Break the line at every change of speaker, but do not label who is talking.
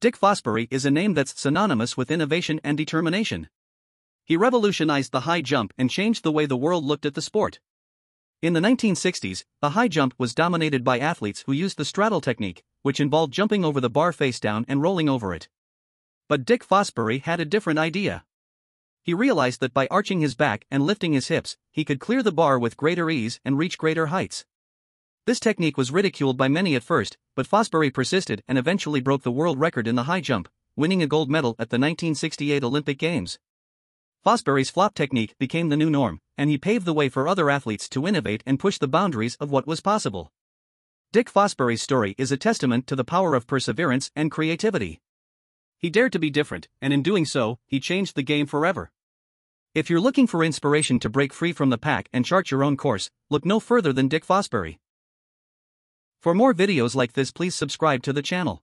Dick Fosbury is a name that's synonymous with innovation and determination. He revolutionized the high jump and changed the way the world looked at the sport. In the 1960s, the high jump was dominated by athletes who used the straddle technique, which involved jumping over the bar face down and rolling over it. But Dick Fosbury had a different idea. He realized that by arching his back and lifting his hips, he could clear the bar with greater ease and reach greater heights. This technique was ridiculed by many at first, but Fosbury persisted and eventually broke the world record in the high jump, winning a gold medal at the 1968 Olympic Games. Fosbury's flop technique became the new norm, and he paved the way for other athletes to innovate and push the boundaries of what was possible. Dick Fosbury's story is a testament to the power of perseverance and creativity. He dared to be different, and in doing so, he changed the game forever. If you're looking for inspiration to break free from the pack and chart your own course, look no further than Dick Fosbury. For more videos like this please subscribe to the channel.